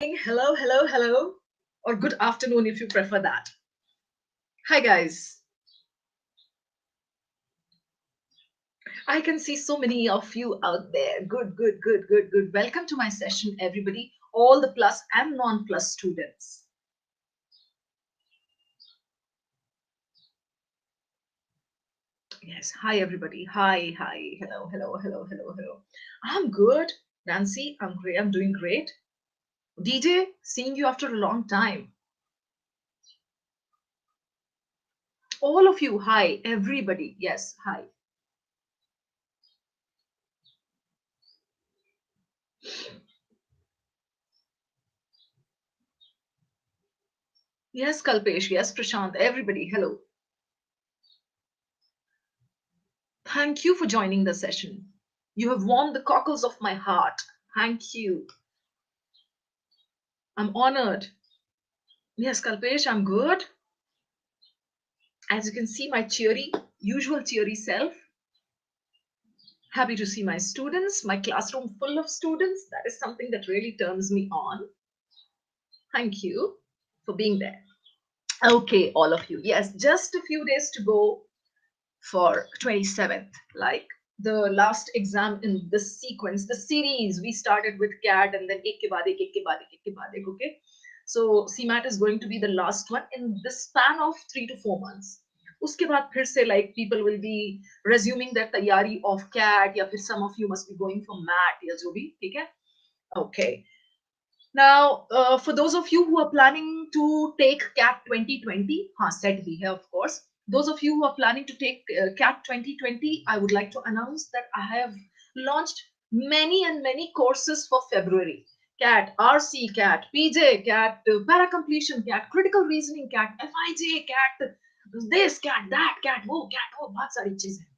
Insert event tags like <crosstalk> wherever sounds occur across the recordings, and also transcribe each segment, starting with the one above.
Hello, hello, hello. Or good afternoon if you prefer that. Hi, guys. I can see so many of you out there. Good, good, good, good, good. Welcome to my session, everybody, all the plus and non plus students. Yes. Hi, everybody. Hi, hi. Hello, hello, hello, hello, hello. I'm good. Nancy, I'm great. I'm doing great. DJ, seeing you after a long time. All of you, hi. Everybody, yes, hi. Yes, Kalpesh. Yes, Prashant. Everybody, hello. Thank you for joining the session. You have warmed the cockles of my heart. Thank you. I'm honored. Yes, Kalpesh, I'm good. As you can see, my cheery, usual cheery self. Happy to see my students, my classroom full of students. That is something that really turns me on. Thank you for being there. Okay, all of you. Yes, just a few days to go for 27th. Like the last exam in this sequence, the series we started with CAT and then ek ke baad ek, ek ke baad ek, ek ke baad ek, okay? So CMAT is going to be the last one in the span of three to four months. उसके बाद फिर से like people will be resuming their तैयारी of CAT या फिर some of you must be going for MAT या जो भी ठीक है okay now uh, for those of you who are planning to take CAT 2020 हाँ set भी है of course those of you who are planning to take uh, CAT 2020 I would like to announce that I have launched many and many courses for February CAT, RC CAT, PJ CAT, para completion CAT, critical reasoning CAT, FIJ CAT, this cat, that cat, wo cat, oh, bahut sari cheezein.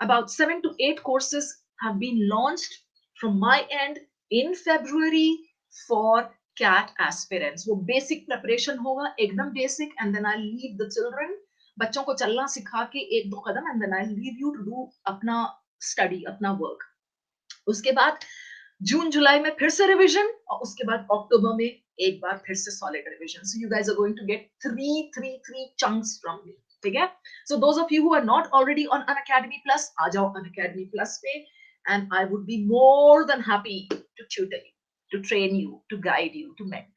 About seven to eight courses have been launched from my end in February for CAT aspirants. वो basic preparation होगा, एकदम basic, and then I'll leave the children, बच्चों को चलना सिखा के एक दो कदम, and then I'll leave you to do अपना study, अपना work. उसके बाद जून जुलाई में फिर से रिवीजन और उसके बाद अक्टूबर में एक बार फिर से solid revision so you guys are going to get three three three chunks from me ठीक है? So those of you who are not already on Unacademy plus आ जाओ अन अकेडमी प्लस पे and I would be more than happy to tutor you to train you to guide you to mentor you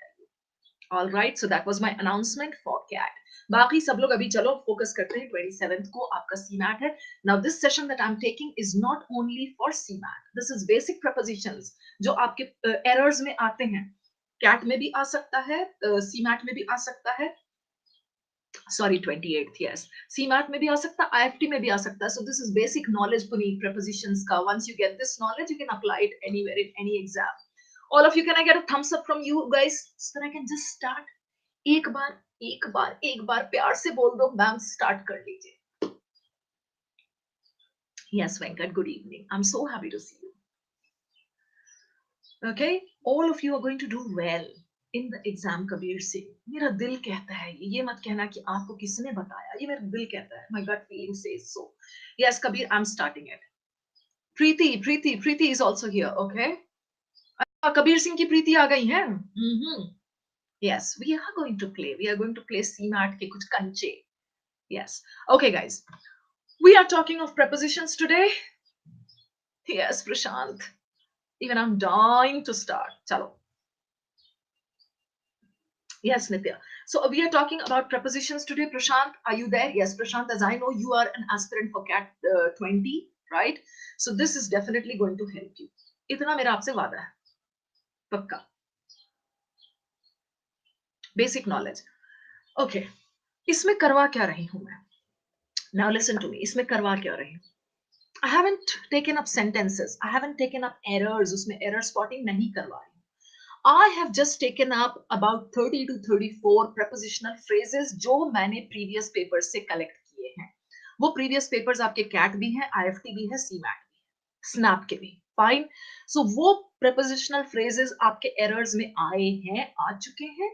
all right so that was my announcement for CAT बाकी सब लोग अभी चलो focus करते हैं 27th को आपका सीमैट है। Now this session that I am taking is not only for CMAT this is basic prepositions जो आपके एरर्स uh, में आते हैं। कैट में भी आ सकता है सीमैट uh, में भी आ सकता है। Sorry 28th yes. Cmat में भी आ सकता है ift में भी आ सकता। है so this is basic knowledge Puneet prepositions का। Once you get this knowledge you can apply it anywhere in any exam. All of you can I get a thumbs up from you guys so that I can just start एक बार एक बार एक बार प्यार से बोल दो ma'am start कर लीजिए। Yes Venkat good evening I am so happy to see you okay all of you are going to do well in the exam Kabir से मेरा दिल कहता है, ये मत कहना कि आपको किसने बताया? ये मेरा दिल कहता है। My god feeling says so yes Kabir I am starting it Preeti Preeti Preeti is also here okay? Kabir Singh की प्रीति आ गई है mm-hmm. Yes, we are going to play. We are going to play CMAT ke kuch kanche. Yes. Okay, guys. We are talking of prepositions today. Yes, Prashant. Even I'm dying to start. Chalo. Yes, Nitya. So we are talking about prepositions today. Prashant, are you there? Yes, Prashant, as I know, you are an aspirant for CAT uh, 20, right? So this is definitely going to help you. इतना मेरा आपसे वादा है पक्का basic knowledge okay इसमें करवा क्या रही हूँ मैं नाउ लिसन टू मी इसमें करवा क्या रही हूँ I haven't taken up sentences. I haven't taken up errors. उसमें error spotting नहीं करवा रही I have just taken up about 30 to 34 prepositional phrases जो मैंने previous papers से collect किए हैं वो previous papers आपके CAT भी हैं IFT भी है CMAT भी है SNAP के भी फाइन सो वो प्रपोजिशनल फ्रेजेस आपके एरर्स में आए हैं आ चुके हैं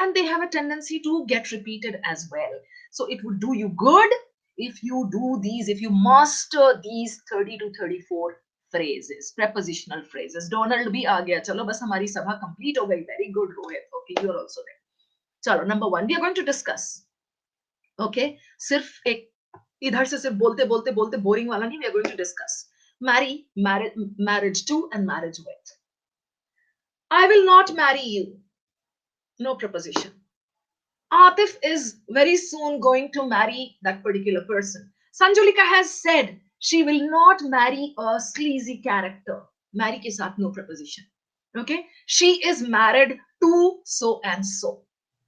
and they have a tendency to get repeated as well so it would do you good if you do these, if you master these 30 to 34 phrases, prepositional phrases. Donald bhi aa gaya chalo bas hamari sabha complete ho gayi very good Rohit okay you are also there. chalo number 1 we are going to discuss okay sirf ek idhar se sirf bolte bolte bolte boring wala nahi we are going to discuss marry marriage marriage to and marriage with i will not marry you no preposition Atif is very soon going to marry that particular person. Sanjulika has said she will not marry a sleazy character. Marry ke saath no preposition. Okay. She is married to so and so.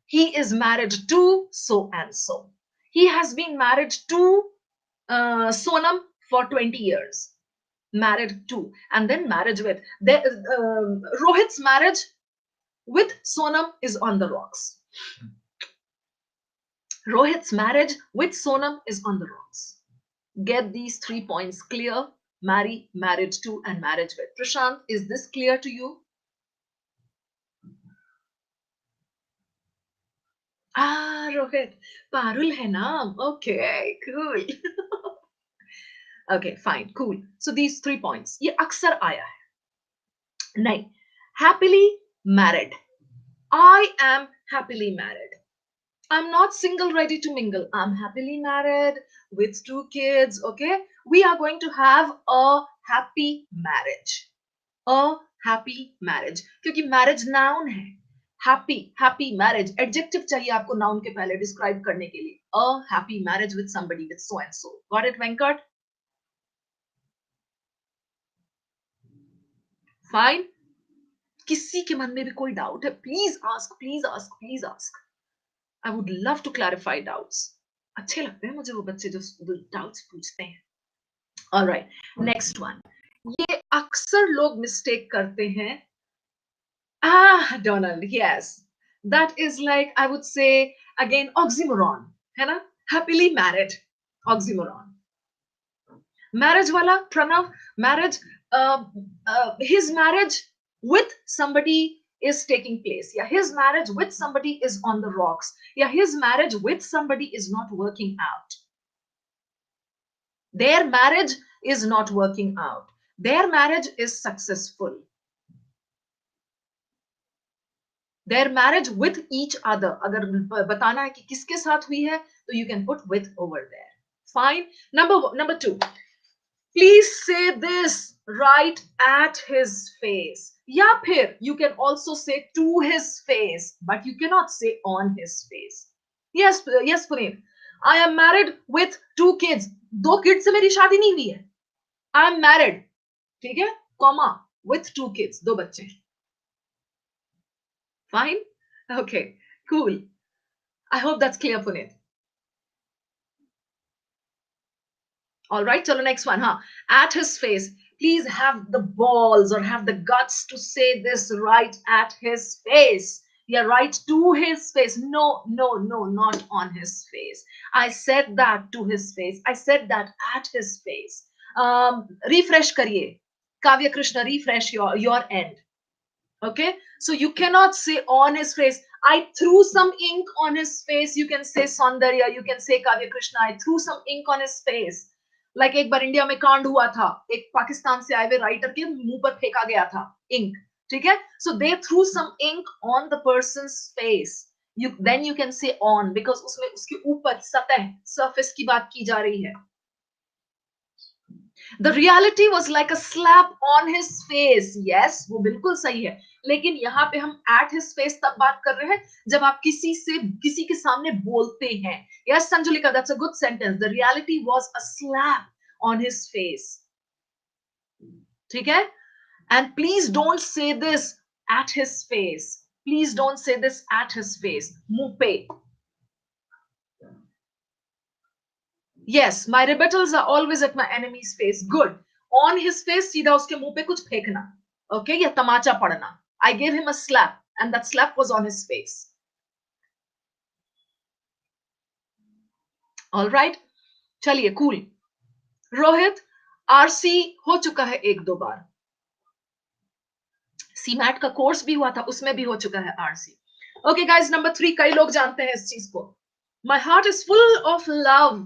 He is married to so and so. He has been married to uh, Sonam for 20 years. Married to. And then marriage with. Uh, Rohit's marriage with Sonam is on the rocks. Rohit's marriage with Sonam is on the rocks. Get these three points clear. Marry, married to, and marriage with. Prashant, is this clear to you? Ah, Rohit. Parul hai naam. Okay, cool. <laughs> okay, fine, cool. So these three points. ये अक्सर आया है. नहीं. Happily married. I am happily married. I'm not single ready to mingle. I'm happily married with two kids. Okay. We are going to have a happy marriage. A happy marriage. क्योंकि marriage noun है. Happy, happy marriage. Adjective चाहिए आपको noun के पहले describe करने के लिए. A happy marriage with somebody with so and so. Got it, Venkat? Fine. किसी के मन में भी कोई डाउट है please ask please ask please ask I would love to clarify doubts अच्छे लगते हैं मुझे वो बच्चे जो डाउट्स पूछते हैं. ऑलराइट नेक्स्ट वन ये अक्सर लोग मिस्टेक करते हैं. Ah donald, yes. That is like, i would say, again, oxymoron, है ना? Happily married, oxymoron. Marriage wala pranav marriage uh, uh, his marriage with somebody is taking place. Yeah his marriage with somebody is on the rocks. Yeah his marriage with somebody is not working out. Their marriage is not working out. Their marriage is successful. Their marriage with each other. Agar batana hai ki kiske sath hui hai so you can put with over there. Fine. Number number 2 please say this right at his face. Yapir, you can also say to his face, but you cannot say on his face. Yes, yes, Puneet. I am married with two kids. Do kids se meri shadi nahi hui. I am married. Theek? Comma. With two kids. Do bache. Fine? Okay. Cool. I hope that's clear, Puneet. All right chalo next one huh at his face please have the balls or have the guts to say this right at his face. Yeah, right to his face. No, no, no, not on his face. I said that to his face. I said that at his face. Um, refresh kariye. Kavya Krishna, refresh your, your end. Okay, so you cannot say on his face. I threw some ink on his face. You can say Saundarya. You can say Kavya Krishna. I threw some ink on his face. Like like, एक बार India में कांड हुआ था। एक पाकिस्तान से आए हुए writer के मुँह पर फेंका गया था इंक ठीक है? So they threw some ink on the person face you then you can say on because उसमें उसके ऊपर सतह सरफेस की बात की जा रही है। The reality was like a slap on his face yes वो बिल्कुल सही है। लेकिन यहाँ पे हम एट हिज फेस तब बात कर रहे हैं जब आप किसी से, किसी के सामने बोलते हैं। Yes Sanjulika that's a good sentence the reality was a slap on his face ठीक है? And please don't say this at his face please don't say this at his face मुँह पे। Yes my rebuttals are always at my enemy's face good on his face सीधा उसके मुँह पे कुछ फेंकना okay या तमाचा पड़ना I gave him a slap, and that slap was on his face. All right, चलिए cool. रोहित आरसी हो चुका है एक दो बार सी मैट का कोर्स भी हुआ था उसमें भी हो चुका है RC okay guys number three कई लोग जानते हैं इस चीज़ को my heart is full of love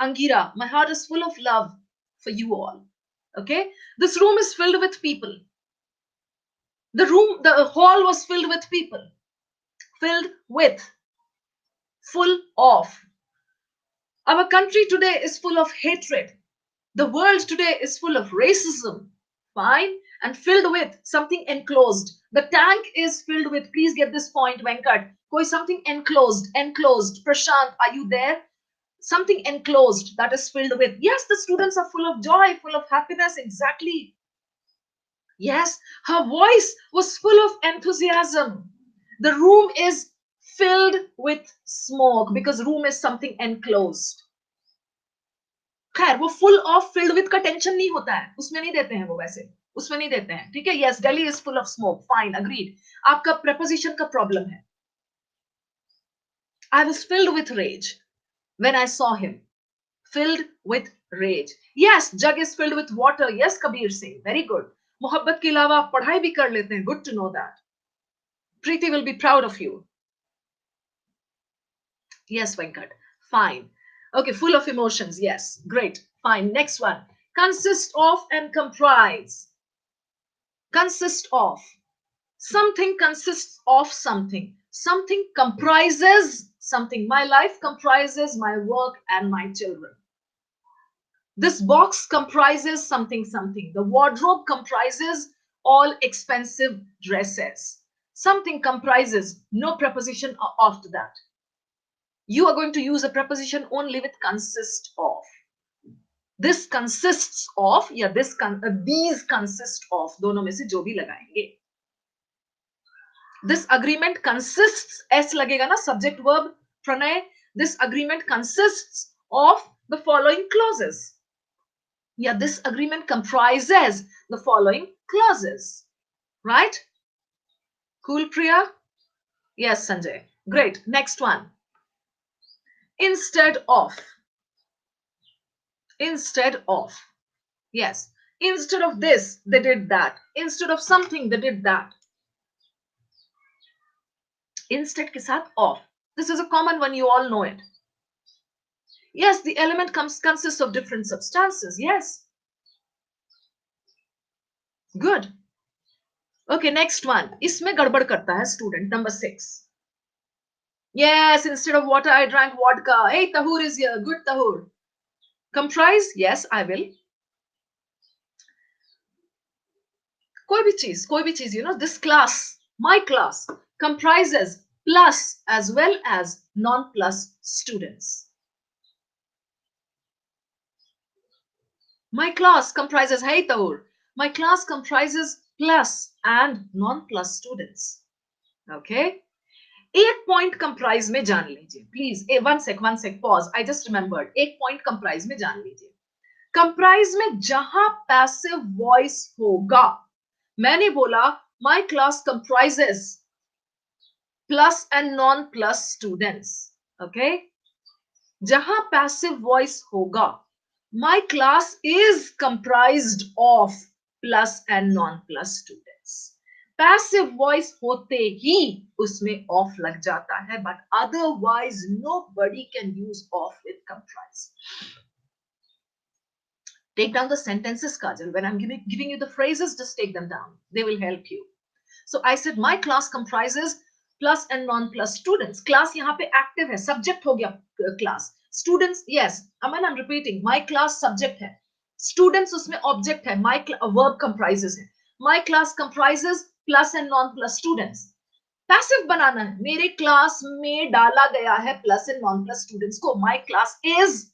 Angira, my heart is full of love for you all. Okay? This room is filled with people. The room, the hall was filled with people. Filled with. Full of. Our country today is full of hatred. The world today is full of racism. Fine? And filled with something enclosed. The tank is filled with, please get this point, Venkat. Koi, something enclosed, enclosed. Prashant, are you there? Something enclosed that is filled with. Yes, the students are full of joy, full of happiness. Exactly. Yes, her voice was full of enthusiasm. The room is filled with smoke because room is something enclosed. खैर वो full of filled with का tension नहीं होता है उसमें नहीं देते हैं वो वैसे उसमें नहीं देते हैं ठीक है yes Delhi is full of smoke fine agreed आपका प्रपोजिशन का प्रॉब्लम है I was filled with raise when I saw him filled with raise yes jug is filled with water yes Kabir Singh very good मोहब्बत के अलावा आप पढ़ाई भी कर लेते हैं good to know that Preeti will be proud of you yes Venkat fine Okay, full of emotions. Yes, great. Fine. Next one. Consist of and comprise. Consist of. Something consists of something. Something comprises something. My life comprises my work and my children. This box comprises something, something. The wardrobe comprises all expensive dresses. Something comprises, no preposition after that. You are going to use a preposition only with consist of. This consists of, yeah, this con, uh, these consist of, dono mein se jo bhi lagayenge this agreement consists s lagega na subject verb pranay. This agreement consists of the following clauses. Yeah this agreement comprises the following clauses. Right? Cool priya? Yes sanjay. Great. Next one. Instead of. Instead of. Yes. Instead of this they did that. Instead of something they did that. instead ke sath of this is a common one you all know it yes the element comes consists of different substances yes good okay next one isme gadbad karta hai student number 6 Yes, instead of water, I drank vodka. Hey, Tahur is here. Good, Tahur. Comprise? Yes, I will. कोई भी चीज कोई भी चीज you know this class my class comprises plus as well as non-plus students. My class comprises, hey Tahur, my class comprises plus and non-plus students. Okay. Eight point comprise me jaan lije. Please, eh, one sec, one sec, pause. I just remembered. Eight point comprise me jaan lije. Comprise me jaha passive voice hoga. Many bola, my class comprises plus and non plus students okay जहां passive voice होगा my class is comprised of plus and non plus student passive voice होते ही उसमें of लग जाता है but otherwise no buddy can use of with comprise take down the sentences kajal when i'm giving, giving you the phrases just take them down they will help you so i said my class comprises plus and non plus students class यहाँ पे active है subject हो गया class students yes Aman I am repeating my class subject है. Students उसमें object है my verb comprises है. My class comprises plus and non plus students passive बनाना है, मेरे क्लास में डाला गया है plus and non plus students को. My class is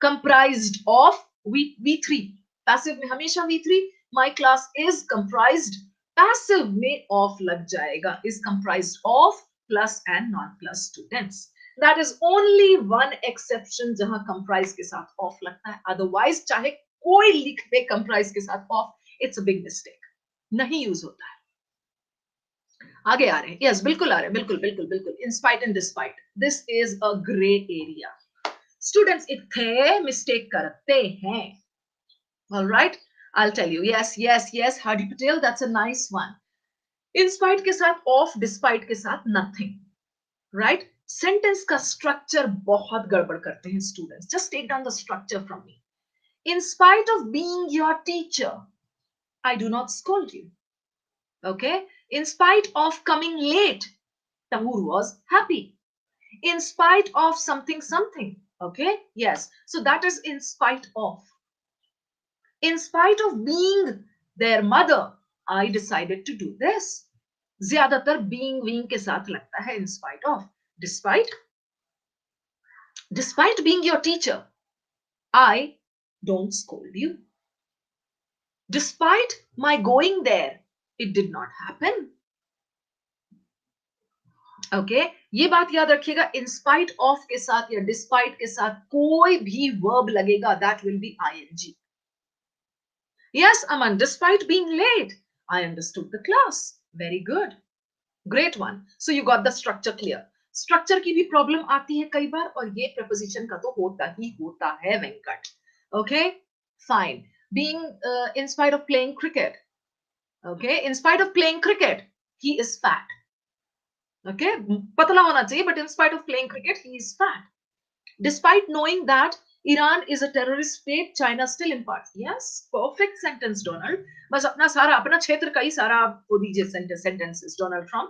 comprised of V V three passive में हमेशा V three my class is comprised passive में ऑफ़ लग जाएगा is comprised of plus and non plus students that is only one exception जहाँ comprise के साथ of लगता है अदरवाइज़ चाहे कोई लिख दे कंप्राइज के साथ of it's a big mistake नहीं यूज़ होता है आगे आ रहे हैं यस बिल्कुल आ रहे हैं बिल्कुल बिल्कुल बिल्कुल in spite and despite this is a grey area students इतने मिस्टेक करते हैं all right I tell you yes yes yes Hardy Patel that's a nice one in spite के साथ ऑफ डिस्पाइट के साथ नथिंग राइट सेंटेंस का स्ट्रक्चर बहुत गड़बड़ करते हैं students just take down the structure from me in spite of being your teacher, I do not scold you. Okay? In spite of coming late, Tahur was happy. In spite of something, something. Okay? Yes. So that is in spite of. In spite of being their mother, I decided to do this. ज्यादातर being being के साथ लगता है in spite of despite despite being your teacher I don't scold you despite my going there it did not happen okay okay? ये बात याद रखिएगा इन spite of के साथ या डिस्पाइट के साथ कोई भी वर्ब लगेगा that will be ING yes Aman despite being late I understood the class very good great one so you got the structure clear structure की भी प्रॉब्लम आती है कई बार और ये प्रपोजिशन का तो होता ही होता है Venkat okay fine being in spite of playing cricket okay in spite of playing cricket he is fat Okay, patla hona chahiye, but in spite of playing cricket, he is fat. Despite knowing that Iran is a terrorist state, China still imparts. Yes, perfect sentence, Donald. बस अपना सारा अपना क्षेत्र का ही सारा आपको दीजिए sentences, Donald Trump.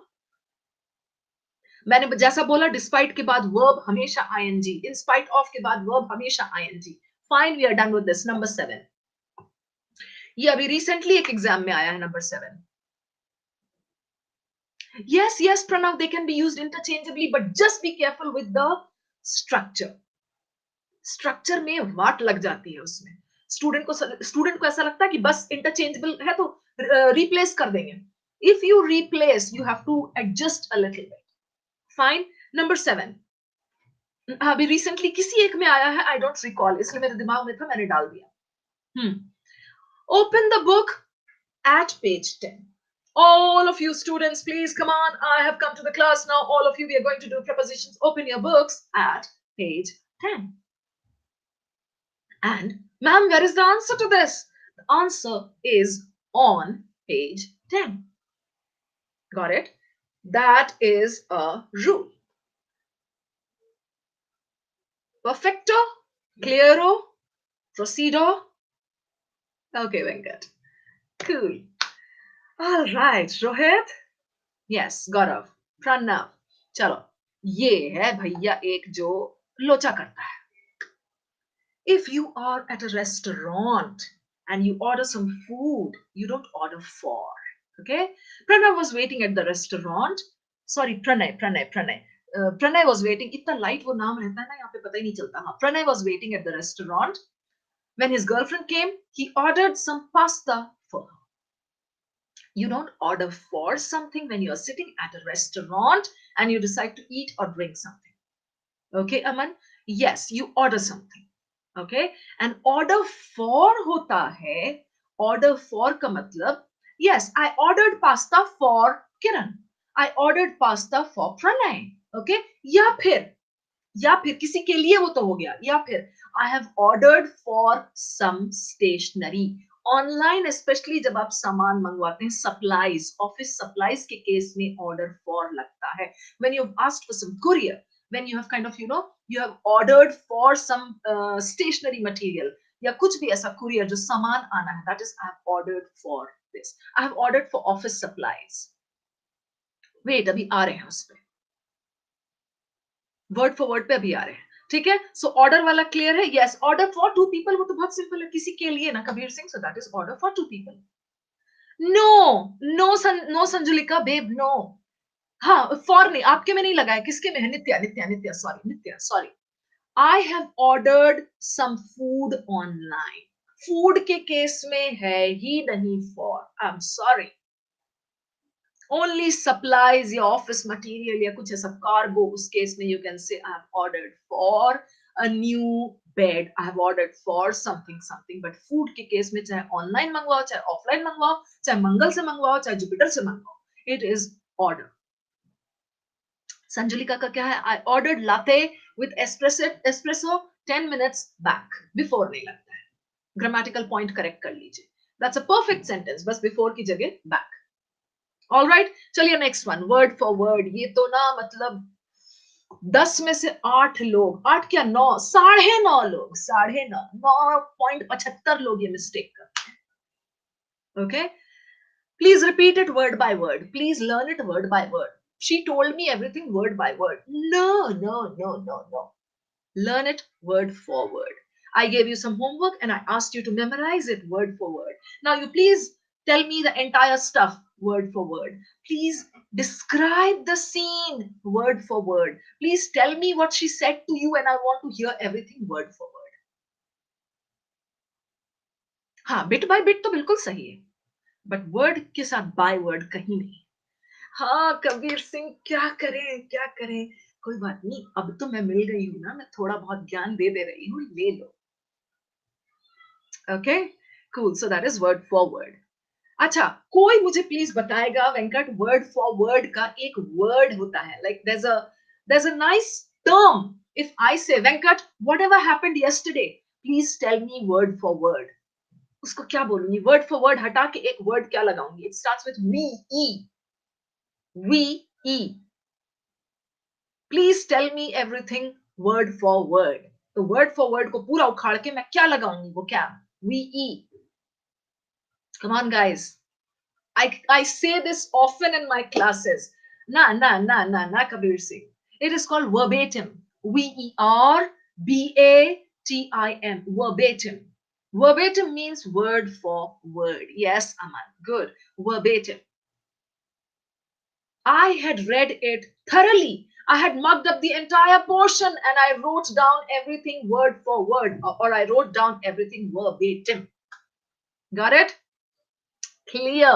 मैंने जैसा बोला डिस्पाइट के बाद वर्ब हमेशा आईएनजी इन स्पाइट ऑफ के बाद वर्ब हमेशा ING fine we are done with this number seven ये अभी रिसेंटली एक एग्जाम में आया है number seven Yes, yes, Pranav, they can be used interchangeably, but just be careful with the structure. structure में वाट लग जाती है उसमें स्टूडेंट को स्टूडेंट को ऐसा लगता है कि बस इंटरचेंजेबल है तो रिप्लेस कर देंगे if you replace you have to adjust a little bit fine number seven अभी रिसेंटली किसी एक में आया है आई डोंट रिकॉल इसलिए मेरे दिमाग में था मैंने डाल दिया open the book at page ten All of you students, please come on. I have come to the class now. All of you, we are going to do prepositions. Open your books at page 10. And, ma'am, where is the answer to this? The answer is on page 10. Got it? That is a rule. Perfecto, claro, procedo. Okay, Venkat. Cool. All right, Rohit. Yes, Gaurav. Pranav. चलो ये है भैया एक जो लोचा करता है if you are at a restaurant and you order some food you don't order for okay? Pranav was waiting at the restaurant. Sorry pranay pranay pranay. Uh, pranay rehta hai na yahan pe pata hi nahi chalta. Ha pranay was waiting at the restaurant. When his girlfriend came he ordered some pasta for her. You don't order for something when you're sitting at a restaurant and you decide to eat or drink something. Okay, Aman? Yes, you order something. Okay and order for होता है order for का मतलब yes I order pasta for Kiran I order pasta for Pranay okay या फिर या फिर किसी के लिए वो तो हो गया, या फिर I have order for some stationery online specially जब आप सामान मंगवाते हैं सप्लाईज ऑफ़िस सप्लाईज के केस में ऑर्डर फॉर लगता है. When you ask for some courier when you have kind of you know you have ordered for some stationery material या कुछ भी ऐसा कुरियर जो सामान आना है that is I have ordered for this I have ordered for office supplies wait अभी आ रहे हैं उस पर वर्ड फॉर वर्ड पे अभी आ रहे हैं ठीक है सो ऑर्डर वाला क्लियर है yes order for two people वो तो बहुत सिंपल है किसी के लिए ना Kabir Singh so that is order for two people no no no Sanjulika babe no हाँ फॉर नहीं, आपके में नहीं लगाया किसके में है? Nitya Nitya Nitya sorry Nitya sorry I have ordered some food online food के केस में है ही नहीं for I am sorry only supplies या ऑफ़िस मटीरियल या कुछ ऐसा कार्गो उस केस में you can say I have ordered for a new bed I have ordered for something something but food के केस में चाहे ऑनलाइन मंगवाओ, चाहे ऑफलाइन मंगवाओ, चाहे मंगल से मंगवाओ, चाहे जुपिटर से मंगवाओ इट इज़ ऑर्डर संजुलिका का क्या है? आई ordered latte with espresso espresso 10 minutes back, before नहीं लगता है। Grammatical point correct कर लीजिए। That's a perfect sentence, बस before की जगह back ऑल राइट चलिए next one word for word ये तो ना मतलब दस में से आठ लोग, आठ क्या नौ? साढ़े नौ लोग, साढ़े नौ नौ पॉइंट पचहत्तर लोग ये मिस्टेक करते हैं। Okay please repeat it word by word please learn it word by word she told me everything word by word no no no no no learn it word for word i gave you some homework and i asked you to memorize it word for word now you please tell me the entire stuff word for word please describe the scene word for word please tell me what she said to you and i want to hear everything word for word हाँ bit by bit तो बिल्कुल सही है but word के साथ by word कहीं नहीं हाँ कबीर सिंह, क्या करें क्या करें? कोई बात नहीं, अब तो मैं मिल गई हूँ ना, मैं थोड़ा बहुत ज्ञान दे दे रही हूँ, ले लो। Okay cool so that is word for word अच्छा कोई मुझे प्लीज़ बताएगा, वेंकट वर्ड फॉर वर्ड का एक वर्ड होता है like there a there a nice term if I say Venkat whatever happened yesterday please tell me word for word उसको क्या बोलूँगी? वर्ड फॉर वर्ड हटा के एक वर्ड क्या लगाऊँगी? It starts with V E V E please tell me everything word for word तो word for word को पूरा उखाड़ के मैं क्या लगाऊंगी वो क्या V E Come on, guys. I, I say this often in my classes. Na, na, na, na, na, Kabir Singh. It is called verbatim. V E R B A T I M. Verbatim. Verbatim means word for word. Yes, Aman. Good. Verbatim. I had read it thoroughly. I had mugged up the entire portion and I wrote down everything word for word, or, or I wrote down everything verbatim. Got it? Clear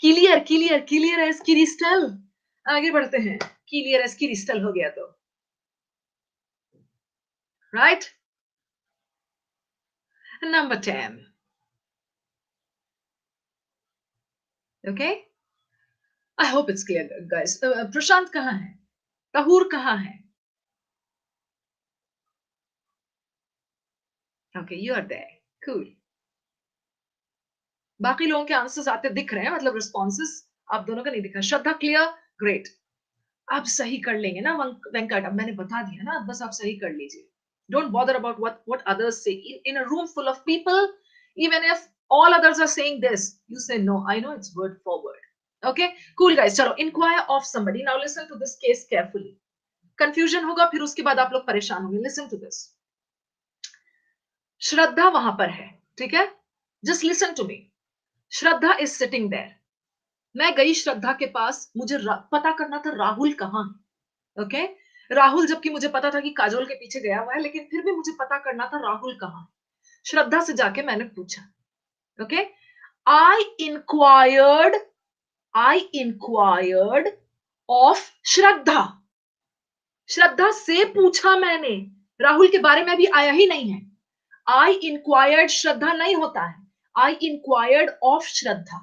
clear clear clear as crystal आगे बढ़ते हैं clear as crystal हो गया तो right number ten okay I hope it's clear guys Prashant कहाँ है? तहूर कहाँ है? Okay you are there cool बाकी लोगों के आंसर्स आते दिख रहे हैं मतलब रिस्पॉन्सेस आप दोनों का नहीं दिखा श्रद्धा क्लियर ग्रेट आप सही कर लेंगे ना वेंकट, अब मैंने बता दिया ना, बस आप सही कर लीजिए। Don't bother about what what others say in a room full of people even if others are saying this, you say, no, i know it's word for word. Okay? Cool, guys. chalo inquire of somebody. Now listen to this case carefully. Confusion होगा, फिर उसके बाद आप लोग परेशान होंगे. Listen to this. श्रद्धा वहाँ पर है, ठीक है? Just listen to me. Shraddha is sitting there मैं गई श्रद्धा के पास. मुझे पता करना था राहुल कहाँ है? ओके? राहुल जबकि मुझे पता था कि काजोल के पीछे गया हुआ है, लेकिन फिर भी मुझे पता करना था राहुल कहाँ है. श्रद्धा से जाके मैंने पूछा. Okay I inquired I inquired of Shraddha. Shraddha से पूछा मैंने, राहुल के बारे में भी आया ही नहीं है। आई इंक्वायर्ड श्रद्धा नहीं होता है। I inquired of Shraddha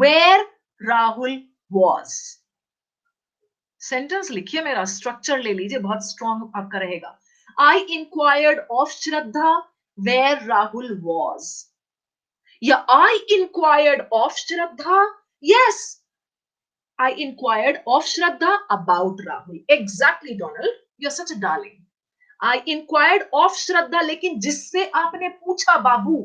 where Rahul was. Sentence लिखिए मेरा स्ट्रक्चर ले लीजिए, बहुत स्ट्रॉन्ग आपका रहेगा। I inquired of Shraddha where Rahul was या I inquired of Shraddha I inquired of Shraddha about Rahul exactly Donald you are such a darling I inquired of Shraddha लेकिन जिससे आपने पूछा बाबू,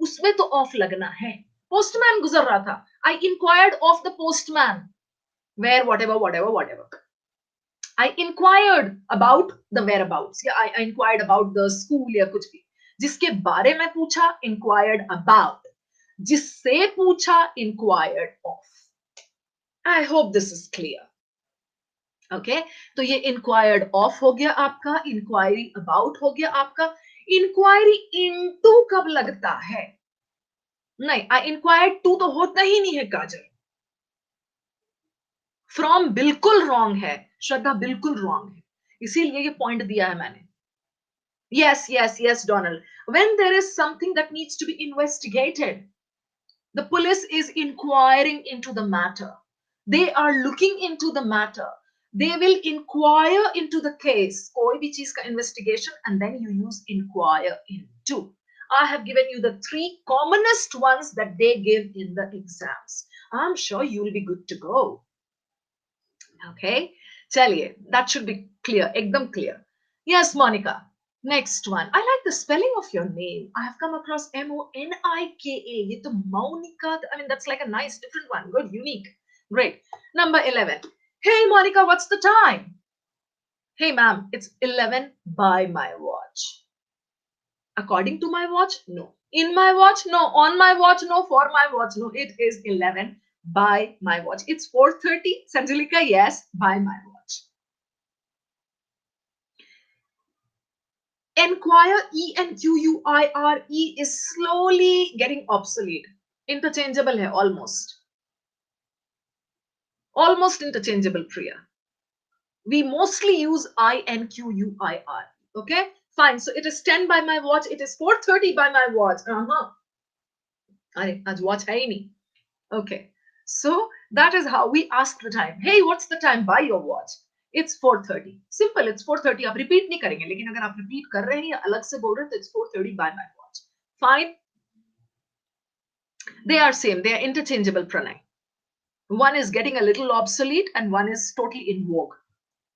उसमें तो ऑफ़ लगना है। पोस्टमैन गुजर रहा था। I inquired of the postman where whatever whatever whatever I inquired about the whereabouts या I inquired about the school या कुछ भी। जिसके बारे में पूछा इंक्वायर्ड अबाउट जिससे पूछा inquired of I hope this is clear okay तो ये इंक्वायर्ड ऑफ़ हो गया आपका इंक्वायरी अबाउट हो गया आपका। इंक्वायरी इनटू कब लगता है? नहीं आई इंक्वायर टू तो होता ही नहीं है, काजल। फ्रॉम बिल्कुल रॉन्ग है, श्रद्धा बिल्कुल रॉन्ग है। इसीलिए ये पॉइंट दिया है मैंने। Yes yes yes, donald when there is something that needs to be investigated the police is inquiring into the matter. They are looking into the matter. They will inquire into the case. Koi cheez ka investigation and then you use inquire into. I have given you the three commonest ones that they give in the exams. I'm sure you will be good to go. Okay? Chaliye that should be clear ekdam clear. Yes monica next one. I like the spelling of your name. I have come across m o n i k a. ye to monica i mean that's like a nice different one. Good unique. Great. Number 11 hey monica what's the time? Hey ma'am it's 11 by my watch. According to my watch? No. In my watch? No. On my watch? No. For my watch? No. It is 11 by my watch. It's 4.30. Sanjulika, yes, by my watch. Enquire, E-N-Q-U-I-R-E is slowly getting obsolete. Interchangeable hai, almost. Almost interchangeable, Priya. We mostly use I-N-Q-U-I-R. Okay, fine. So it is 10 by my watch. It is 4.30 by my watch. Uh-huh. I watch hai Okay. So that is how we ask the time. Hey, what's the time by your watch? It's 4:30. Simple. It's 4:30. आप repeat नहीं करेंगे लेकिन अगर आप repeat कर रहे हैं या अलग से बोल रहे हैं तो it's 4:30 by my watch. Fine. They are same. They are interchangeable pranay. One is getting a little obsolete and one is totally in vogue.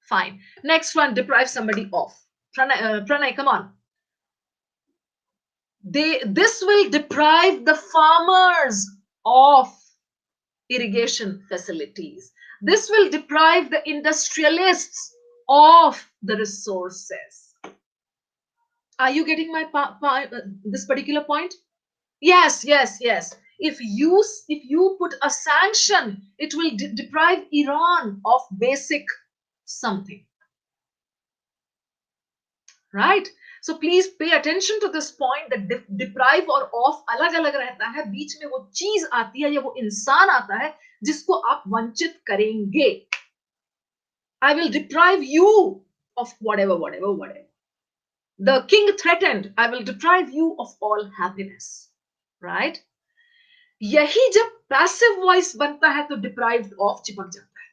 Fine. Next one, deprive somebody of. Pranay, uh, pranay come on. They this will deprive the farmers of irrigation facilities. This will deprive the industrialists of the resources. Are you getting my uh, this particular point? Yes, yes, yes. If you if you put a sanction, it will de deprive Iran of basic something. Right? So please pay attention to this point that deprive और of अलग अलग रहता है, बीच में वो चीज़ आती है या वो इंसान आता है जिसको आप वंचित करेंगे। I will deprive you of whatever whatever whatever the king threatened I will deprive you of all happiness right यही जब पैसिव वॉइस बनता है तो डिप्राइव्ड ऑफ़ चिपक जाता है।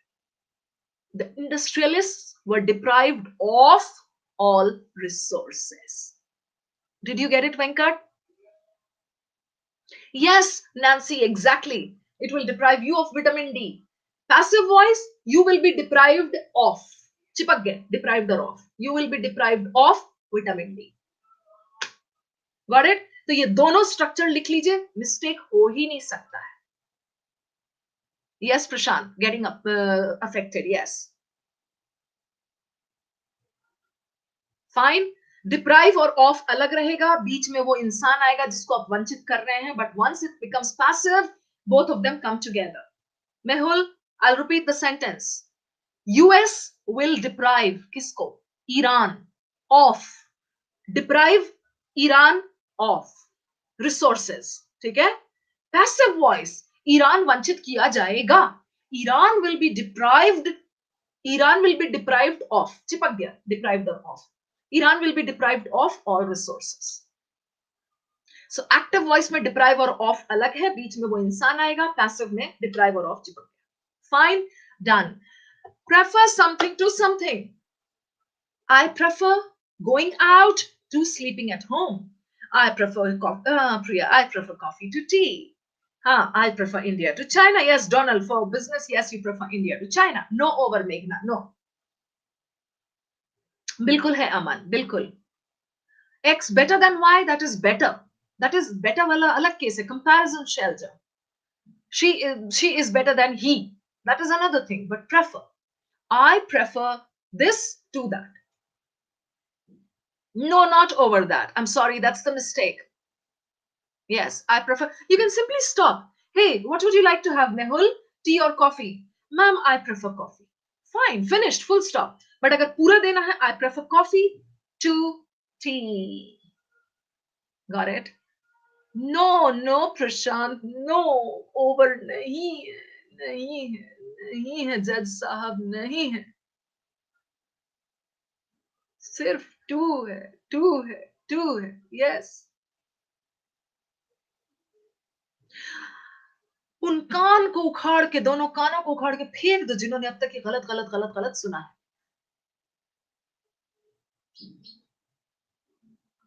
The industrialist were deprived of all resources. Did you get it, Venkat? Yes, Nancy, exactly. It will deprive you of vitamin D. Passive voice, you will be deprived of. Chipak deprived or of. You will be deprived of vitamin D. Got it? तो ये दोनों structure लिख लीजिए mistake हो ही नहीं सकता है yes Prashant getting affected yes Fine deprive और ऑफ़ अलग रहेगा, बीच में वो इंसान आएगा जिसको आप वंचित कर रहे हैं but once it becomes passive both of them come together Mehul I repeat the sentence US will deprive किसको? Iran of deprive Iran of resources ठीक है? पैसिव वॉइस ईरान वंचित किया जाएगा. Iran will be deprived Iran will be deprived of चिपक गया. Deprived of Iran will be deprived of all resources. So active voice में deprive और off अलग है बीच में वो इंसान आएगा passive में deprive और off चिपक गया fine done prefer something to something I prefer going out to sleeping at home I prefer coffee uh, Priya I prefer coffee to tea Huh, I prefer India to China. Yes, Donald, for business, yes, you prefer India to China. No over Meghna, no. बिल्कुल है अमन बिल्कुल x better than Y that is better that is better वाला अलग case है comparison shelter she she is better than he that is another thing but prefer i prefer this to that no not over that i'm sorry that's the mistake yes i prefer you can simply stop hey what would you like to have mehul tea or coffee ma'am i prefer coffee fine finished full stop but अगर पूरा देना है I prefer coffee to tea got it no no Prashant no over नहीं नहीं है नहीं है, जज साहब, नहीं है. सिर्फ़ टू है टू है टू है यस उन कान को उखाड़ के, दोनों कानों को उखाड़ के, फेंक दो जिन्होंने अब तक ये गलत गलत गलत गलत सुना है।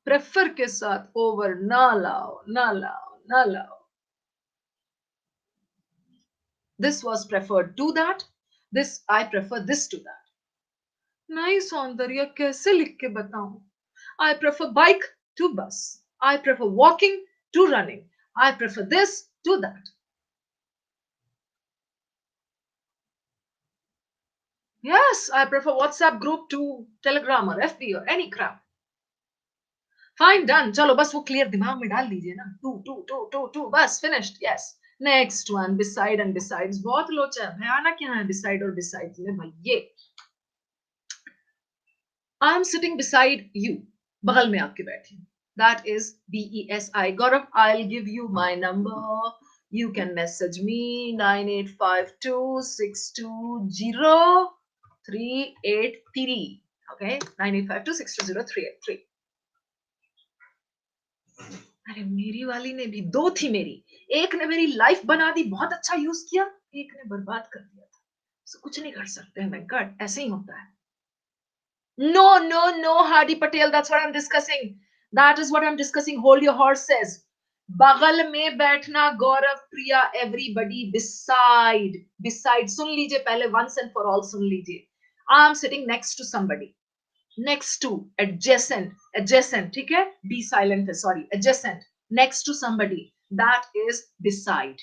प्रेफर के साथ ओवर ना लाओ ना लाओ ना लाओ this was preferred to that this i prefer this to that नहीं सौंदर्य कैसे लिख के बताऊं आई प्रेफर बाइक टू बस I prefer walking to running I prefer this to that Yes, I prefer WhatsApp group to Telegram or FB or any crap. Fine done चलो, बस वो क्लियर दिमाग में डाल लीजिए ना। To to to to to, बस finished yes next one beside and besides बहुत लोचा भयानक क्या है बिसाइड और बिसाइड्स में भैये? I am sitting beside you बगल में आपके बैठी that is B E S I Gaurav I will give you my number you can message me nine eight five two six two zero three eight three okay nine eight five two six two zero three eight three अरे मेरी वाली ने भी दो थी मेरी। एक ने मेरी लाइफ बना दी बहुत अच्छा यूज़ किया एक ने बर्बाद कर दिया था। So, कुछ नहीं कर सकते वेंकट ऐसे ही होता है। No no no Hardy discussing that is what I am discussing hold your horses बगल में बैठना Gaurav Priya everybody beside beside सुन लीजिए पहले वंस एंड फॉर ऑल सुन लीजिए। I am sitting next to somebody next to adjacent adjacent ठीक है? Be silent है sorry adjacent. Next to somebody that is beside.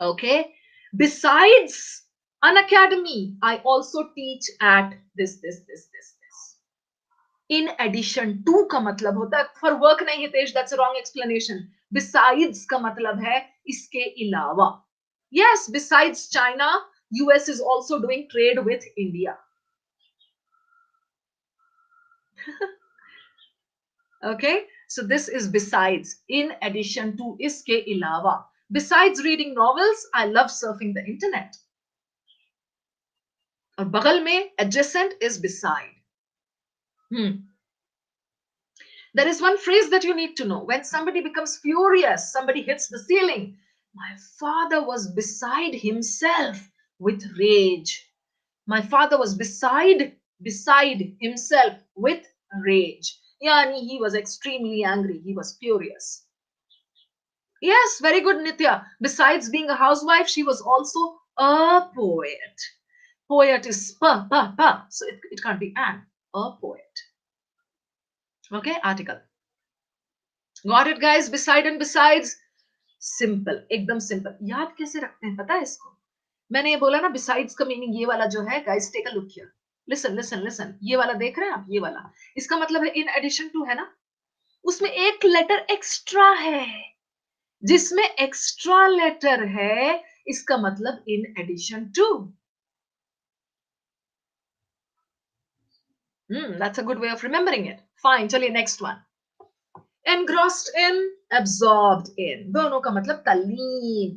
Okay? Besides Unacademy i also teach at this this this this this. In addition to का मतलब होता है for work नहीं Hitesh that's a wrong explanation. Besides का मतलब है इसके अलावा. Yes besides china us is also doing trade with india. <laughs> okay so this is besides in addition to iske ilawa besides reading novels i love surfing the internet और बगल में adjacent is beside hmm. there is one phrase that you need to know when somebody becomes furious somebody hits the ceiling my father was beside himself with rage my father was beside beside himself with rage. Yani he was extremely angry. He was furious. Yes, very good, Nitya. Besides being a housewife, she was also a poet. Poet is pa, pa, pa. So it, it can't be an. A poet. Okay, article. Got it, guys? Beside and besides. Simple. एकदम simple. याद कैसे रखते हैं पता है इसको मैंने ये बोला ना besides का meaning ये वाला जो है guys take a look here Listen listen listen ये वाला देख रहे हैं आप ये वाला इसका मतलब है इन एडिशन टू है ना उसमें एक लेटर एक्स्ट्रा है जिसमें एक्स्ट्रा लेटर है इसका मतलब in addition to Hmm, that's a good way of remembering it. Fine, चलिए next one. Engrossed in, absorbed in. दोनों का मतलब तल्लीन,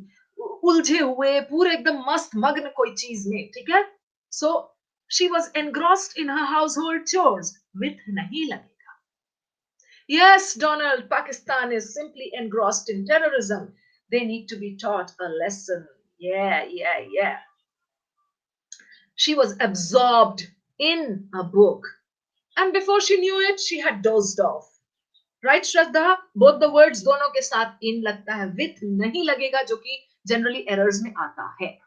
उलझे हुए, पूरे एकदम मस्त मग्न कोई चीज़ में, ठीक है? So she was engrossed in her household chores with nahi lagega. Yes donald pakistan is simply engrossed in terrorism. They need to be taught a lesson. Yeah yeah yeah. She was absorbed in a book. And before she knew it she had dozed off. Right shraddha? Both the words dono ke sath in lagta hai. With nahi lagega jo ki generally errors mein aata hai.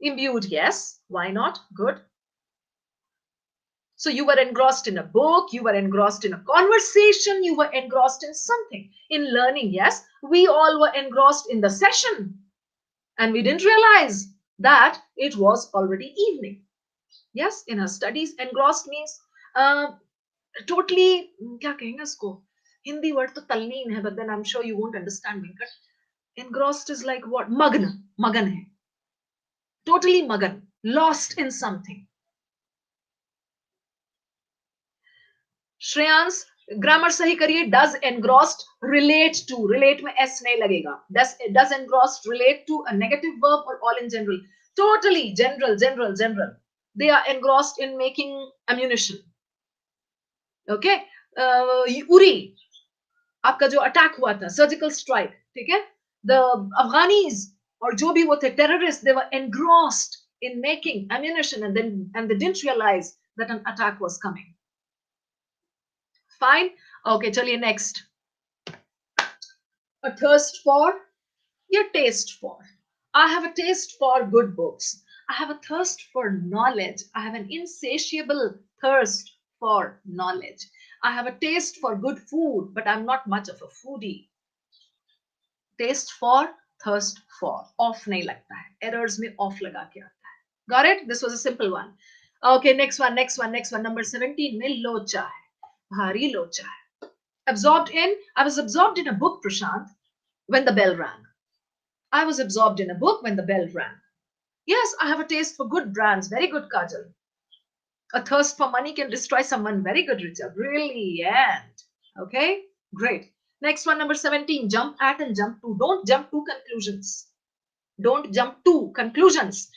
Imbued yes. Why not? Good. So you were engrossed in a book, you were engrossed in a conversation, you were engrossed in something. In learning, yes, we all were engrossed in the session. And we didn't realize that it was already evening. Yes, in our studies, engrossed means uh, totally, क्या कहेंगे इसको? Hindi word तो तल्लीन है, but then I'm sure you won't understand me. Engrossed is like what? Magna, magan hai. Totally magan, lost in something. Shreyansh grammar सही करिए does engrossed relate to relate में S नहीं लगेगा। Does engrossed relate to a negative verb और all in general totally general general general they are engrossed in making ammunition okay Uri, आपका जो attack हुआ था सर्जिकल स्ट्राइक ठीक है? द अफगानीज और जो भी वो थे terrorist they were engrossed in making ammunition and then, and they didn't realize that an attack was coming. Fine. Okay, chaliye next. A thirst for, your taste for. I have a taste for good books. I have a thirst for knowledge. I have an insatiable thirst for knowledge. I have a taste for good food, but I'm not much of a foodie. Taste for, thirst for. Off nahi lagta hai. Errors mein off laga ke aata hai. Got it? This was a simple one. Okay, next one, next one, next one. Number 17 mein locha hai. Bhari locha hai. Absorbed in, I was absorbed in a book, Prashant, when the bell rang. I was absorbed in a book when the bell rang. Yes, I have a taste for good brands. Very good, Kajal. A thirst for money can destroy someone. Very good, Richard. Brilliant. Okay, great. Next one, number 17. Jump at and jump to. Don't jump to conclusions. Don't jump to conclusions.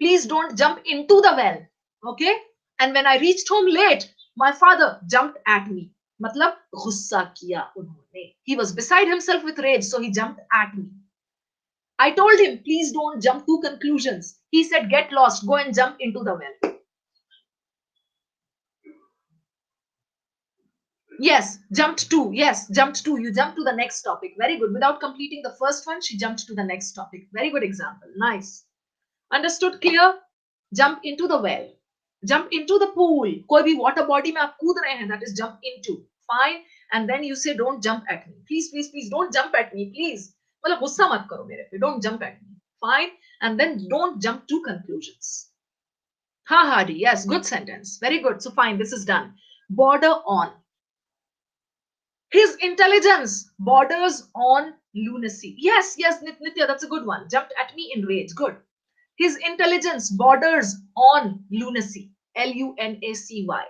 Please don't jump into the well. Okay? And when I reached home late, my father jumped at me. मतलब गुस्सा किया उन्होंने. He was beside himself with rage, so he jumped at me. I told him, please don't jump to conclusions. He said, get lost, go and jump into the well. Yes, jumped to. Yes, jumped to. You jumped to the next topic. Very good. Without completing the first one, she jumped to the next topic. Very good example. Nice. Understood? Clear? Jump into the well. jump into the pool. Koi bhi water body mein aap kood rahe hain that is jump into. Fine. And then you say don't jump at me. Please please please don't jump at me please. Matlab gussa mat karo mere pe. Don't jump at me. Fine. And then don't jump to conclusions. Ha hardy yes good sentence. Very good. So fine. This is done. Border on. His intelligence borders on lunacy. Yes, yes, Nitya, that's a good one. Jumped at me in rage. Good. His intelligence borders on lunacy. L U N A C Y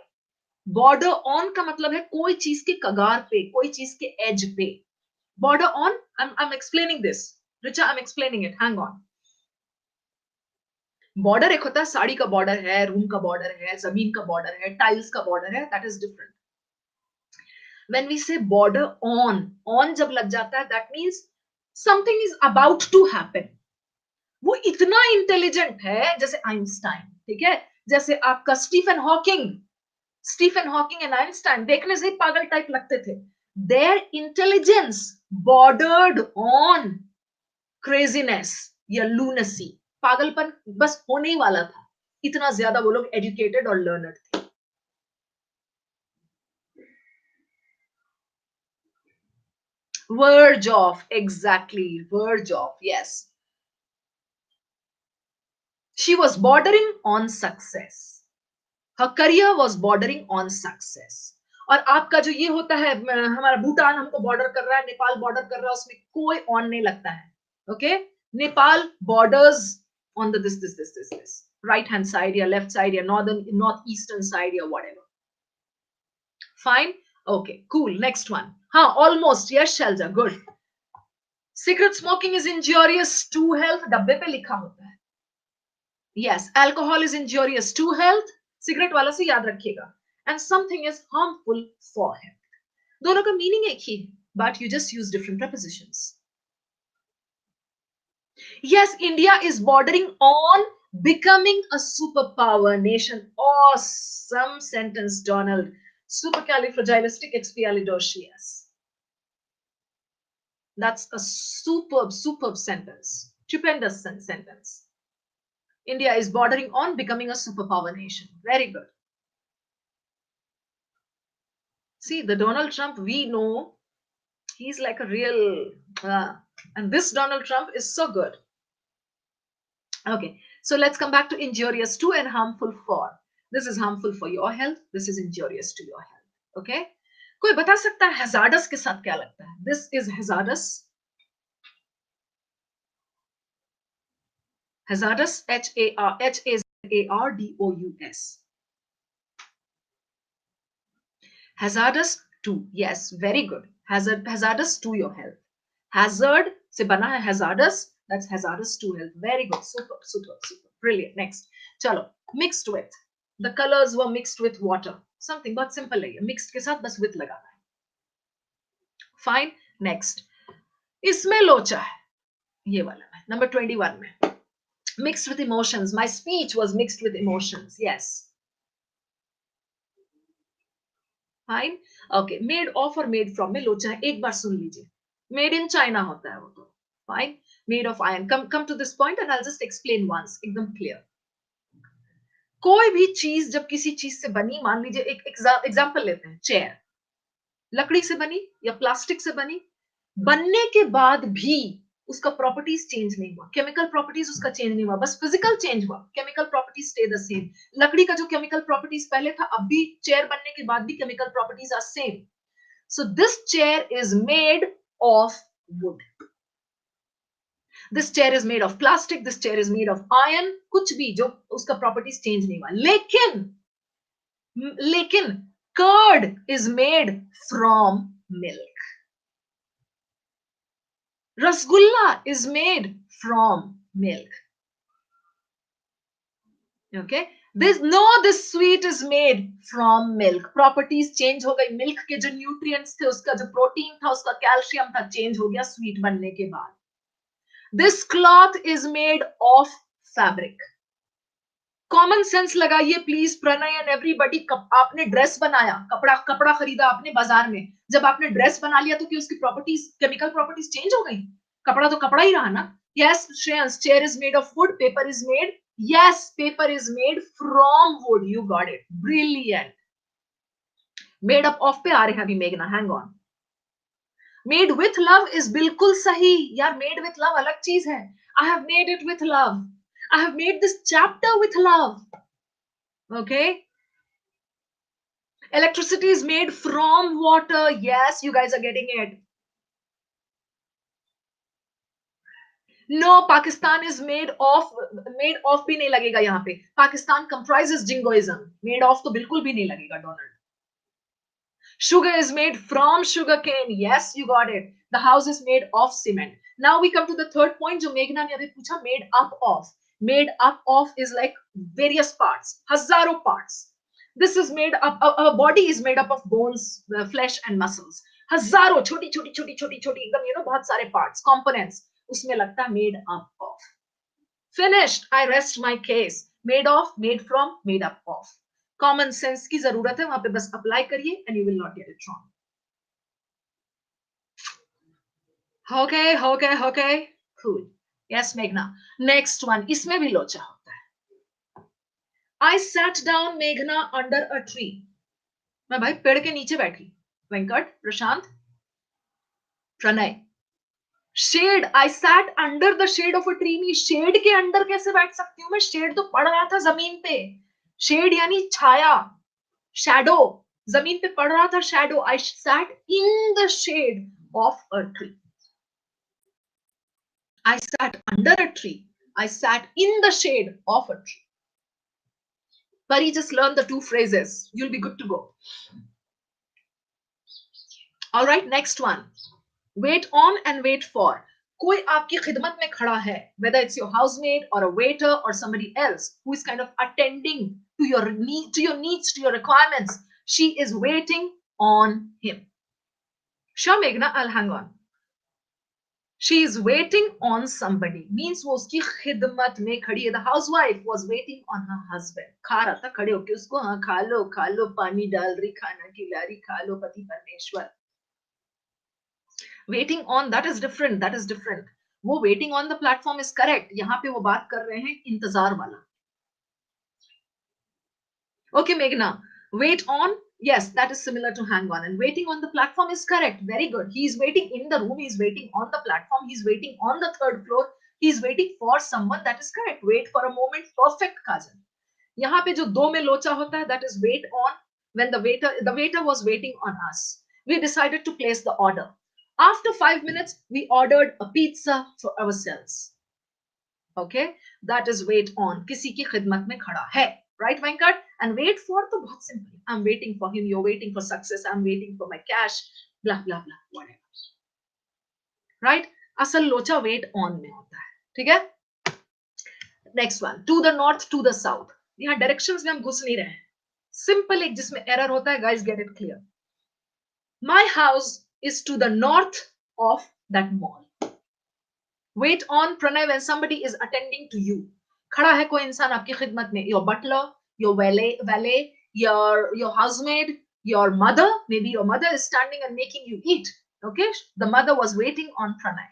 border on का मतलब है कोई चीज़ के कगार पे, कोई चीज़ के edge पे। Border on I am explaining this Richa I am explaining it hang on border एक होता है साड़ी का बॉर्डर है रूम का बॉर्डर है, ज़मीन का बॉर्डर है टाइल्स का बॉर्डर है that is different when we say border on on जब लग जाता है that means something is about to happen वो इतना इंटेलिजेंट है, जैसे आइंस्टाइन ठीक है? जैसे आपका Stephen Hawking Stephen Hawking and Einstein देखने से ही पागल टाइप लगते थे। Their intelligence bordered on craziness या लूनसी पागलपन बस होने ही वाला था। इतना ज़्यादा वो लोग एजुकेटेड और लर्नर्ड थे। Verge of, exactly, verge of, yes she was bordering on success her career was bordering on success और आपका जो ये होता है हमारा भूटान हमको बॉर्डर कर रहा है नेपाल बॉर्डर कर रहा है उसमें कोई ऑन नहीं लगता है okay Nepal borders on the this this this this this right hand side या left side या northern north eastern side या whatever fine okay cool next one huh almost yes shelja good cigarette smoking is injurious to health डब्बे पे लिखा होता है yes alcohol is injurious to health. Cigarette wala se yaad rakhega. and something is harmful for him. dono ka meaning ek hi but you just use different prepositions. Yes india is bordering on becoming a superpower nation. Awesome sentence donald. Supercalifragilisticexpialidocious that's a superb superb sentence. Stupendous sentence. india is bordering on becoming a superpower nation very good see the donald trump we know he's like a real uh, and this donald trump is so good okay so let's come back to injurious to and harmful for this is harmful for your health this is injurious to your health okay कोई बता सकता है hazardous के साथ क्या लगता है this is hazardous hazardous h a r h a a r d o u s hazardous to yes very good hazard hazardous to your health hazard से बना है hazardous that's hazardous to health very good super super super brilliant next chalo mixed with the colors were mixed with water something बहुत simple है mixed के साथ बस with लगाना है fine next इसमें लोचा है ये वाला में number 21 में mixed with emotions my speech was mixed with emotions yes fine okay made of or made from में लोचा है एक बार सुन लीजिए made in china होता है वो तो fine made of iron come come to this point and i'll just explain once एकदम clear कोई भी चीज़ जब किसी चीज़ से बनी मान लीजिए एक एग्जांपल लेते हैं चेयर लकड़ी से बनी या प्लास्टिक से बनी बनने के बाद भी उसका प्रॉपर्टीज़ चेंज नहीं हुआ। केमिकल प्रॉपर्टीज़ उसका चेंज नहीं हुआ, बस फ़िज़िकल चेंज हुआ। Chemical properties stay the same लकड़ी का जो केमिकल प्रॉपर्टीज़ पहले था, अब भी चेयर बनने के बाद भी chemical properties are same so this chair is made of wood this chair is made of plastic this chair is made of iron कुछ भी जो उसका प्रॉपर्टीज़ चेंज नहीं हुआ। लेकिन लेकिन curd is made from milk Rasgulla is made from milk. Okay. This no, this sweet is made from milk. Properties change हो गई milk के जो nutrients थे उसका जो protein था उसका calcium था change हो गया sweet बनने के बाद. This cloth is made of fabric. Common sense लगाइए प्लीज़ प्रणय एंड एवरीबडी आपने ड्रेस बनाया, कपड़ा कपड़ा खरीदा आपने बाज़ार में। जब आपने ड्रेस बना लिया तो कि उसकी प्रॉपर्टीज़ केमिकल प्रॉपर्टीज़ चेंज हो गई? कपड़ा तो कपड़ा ही रहा ना? Yes Shreyans chair is made of wood paper is made yes paper is made from wood you got it brilliant made up of पे आ रहे हैं अभी मेघना hang on made with love is बिल्कुल सही, यार मेड विथ लव अलग चीज़ है। I have made it with love I have made this chapter with love. Okay. Electricity is made from water. Yes, you guys are getting it. No, Pakistan is made of made of भी नहीं लगेगा यहाँ पे. Pakistan comprises jingoism. Made of तो बिल्कुल भी नहीं लगेगा Donald. Sugar is made from sugar cane. Yes, you got it. The house is made of cement. Now we come to the third point जो मेघना ने अभी पूछा made up of. made up of is like various parts, hazaro parts. This is made up, our body is made up of bones, uh, flesh and muscles. Hazaro, choti, choti, choti, choti, choti, एकदम you know बहुत सारे parts, components. उसमें लगता made up of. Finished. I rest my case. Made of, made from, made up of. Common sense की जरूरत है वहां पे बस apply करिए and you will not get it wrong. Okay, okay, okay. Cool. Yes, Meghna. Next one. इसमें भी लोचा होता है. आई sat डाउन मेघना अंडर अ ट्री मैं भाई पेड़ के नीचे बैठी. Venkat, Prashant, Pranay. Shade I sat under the shade of a tree me shade के अंडर कैसे बैठ सकती हूँ मैं शेड तो पड़ रहा था ज़मीन पे शेड यानी छाया शैडो ज़मीन पे पड़ रहा था shadow I sat in the shade of a tree I sat under a tree. I sat in the shade of a tree. Pari, just learn the two phrases. You'll be good to go. All right, next one. Wait on and wait for. कोई आपकी खिदमत में खड़ा है whether it's your housemaid or a waiter or somebody else who is kind of attending to your need to your needs to your requirements she is waiting on him sure meghna i'll hang on She is waiting on somebody means वो उसकी खिदमत में खड़ी है। The housewife was waiting on her husband खा रहा था खड़े होके उसको हाँ खा लो खा लो पानी डाल रही खाना खिला रही खा लो पति परमेश्वर. Waiting on that is different that is different वो waiting on the platform is correct यहाँ पे वो बात कर रहे हैं इंतज़ार वाला। ओके okay, मेघना wait on Yes, that is similar to hang on. And waiting on the platform is correct. Very good. He is waiting in the room. He's waiting on the platform. He's waiting on the third floor. He's waiting for someone. That is correct. Wait for a moment. Perfect, cousin. यहाँ पे जो दो में लोचा होता है that is wait on when the waiter the waiter was waiting on us we decided to place the order after 5 minutes we ordered a pizza for ourselves okay that is wait on किसी की खिदमत में खड़ा है right venkat and wait for to bahut simple i'm waiting for him you're waiting for success i'm waiting for my cash blah blah blah whatever right asal locha wait on mein hota hai theek hai next one to the north to the south यहाँ directions में हम घुस नहीं रहे हैं simple एक जिसमें error होता है guys get it clear my house is to the north of that mall wait on Pranay when somebody is attending to you खड़ा है कोई इंसान आपकी खिदमत में योर बटलर योर वेले वेले your your housemaid your mother may be your mother is standing and making you eat okay the mother was waiting on pranay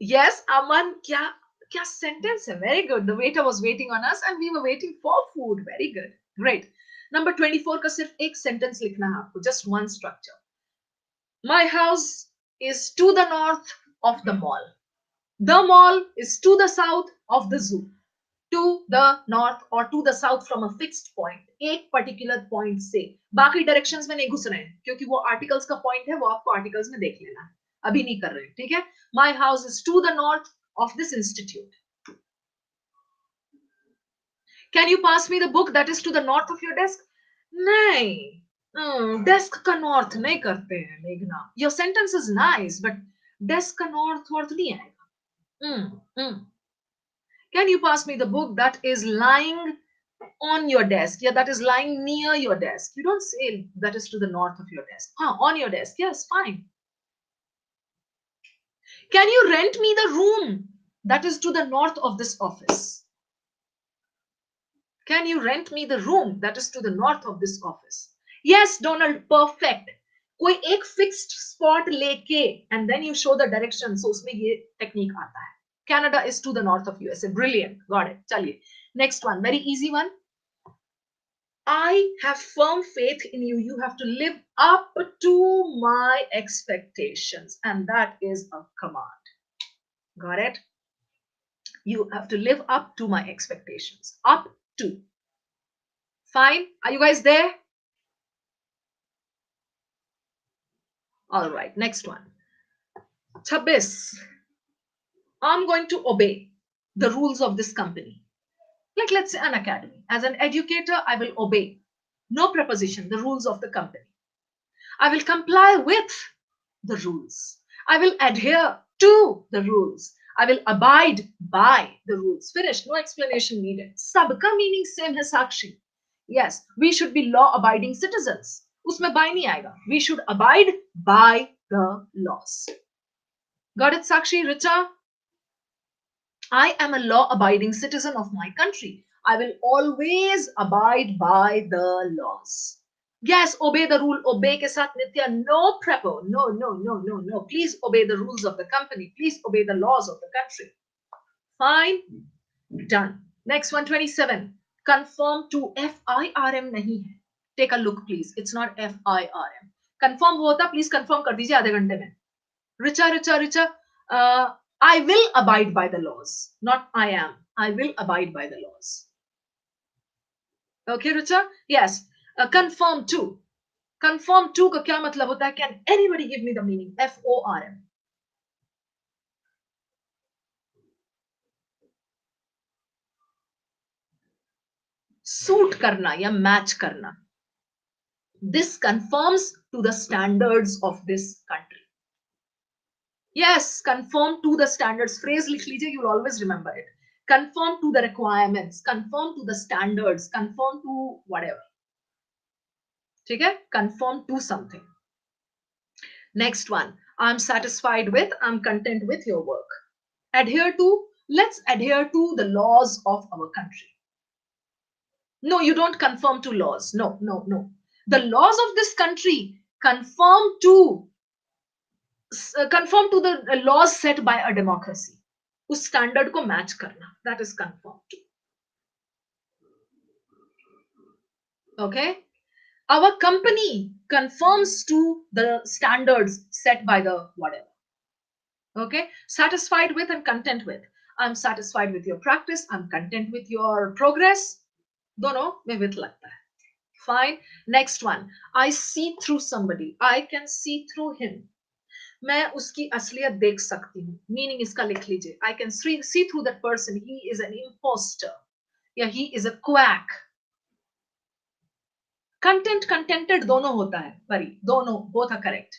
yes aman kya kya sentence hai very good the waiter was waiting on us and we were waiting for food very good great number 24 ka sirf ek sentence likhna hai aapko just one structure my house is to the north of the mall the mall is to the south of the zoo to the north or to the south from a fixed point एक particular point से बाकी directions में नहीं घुस रहे हैं क्योंकि वो articles का point है वो आपको articles में देख लेना है अभी नहीं कर रहे ठीक है my house is to the north of this institute can you pass me the book that is to the north of your desk नहीं डेस्क का नॉर्थ नहीं करते हैं मेघना your sentence is nice but desk का north worth नहीं आएगा mm, mm. can you pass me the book that is lying on your desk yeah that is lying near your desk you don't say that is to the north of your desk huh, on your desk yes fine can you rent me the room that is to the north of this office? Can you rent me the room that is to the north of this office? Yes, Donald, perfect. कोई एक fixed spot लेके and then you show the direction so उसमें ये technique आता है। Canada is to the north of USA brilliant got it चलिए next one very easy one I have firm faith in you you have to live up to my expectations and that is a command got it you have to live up to my expectations up to fine are you guys there All right. Next one. Chabis. I'm going to obey the rules of this company like let's say Unacademy. As an educator, I will obey. No preposition, the rules of the company. I will comply with the rules. I will adhere to the rules. I will abide by the rules. Finished. No explanation needed. Sabka meaning same as Sakshi. Yes, we should be law-abiding citizens. Usme by nahi aayega. We should abide by the laws. Got it, Sakshi? Richa? I am a law abiding citizen of my country. I will always abide by the laws. Yes, obey the rule. Obey ke nitya. No prepo. No, no, no, no, no. Please obey the rules of the company. Please obey the laws of the country. Fine. Done. Next 127. Confirm to FIRM nahi hai. Take a look please it's not F I R M confirm हुआ था please confirm कर दीजिए आधे घंटे में। Richa Richa Richa I will abide by the laws not I am I will abide by the laws okay Richa yes confirm to confirm to का क्या मतलब होता है? Can anybody give me the meaning F O R M suit करना या match करना। This conforms to the standards of this country Yes, conform to the standards. Phrase likh lijiye, you'll always remember it. Conform to the requirements, conform to the standards, conform to whatever. Okay? Conform to something. Next one. I'm satisfied with, I'm content with your work. Adhere to, let's adhere to the laws of our country. No, you don't conform to laws. No, no, no The laws of this country conform to conform to the laws set by a democracy उस standard को match करना that is confirm to okay our company conforms to the standards set by the whatever okay satisfied with and content with i'm satisfied with your practice i'm content with your progress dono mein with lagta hai Fine. Next one. I see through somebody. I can see through him. मैं उसकी असलियत देख सकती हूँ। Meaning इसका लिख लीजिए। I can see through that person he is an impostor या he is a quack content contented दोनों होता है। परी दोनों बोथ आर करेक्ट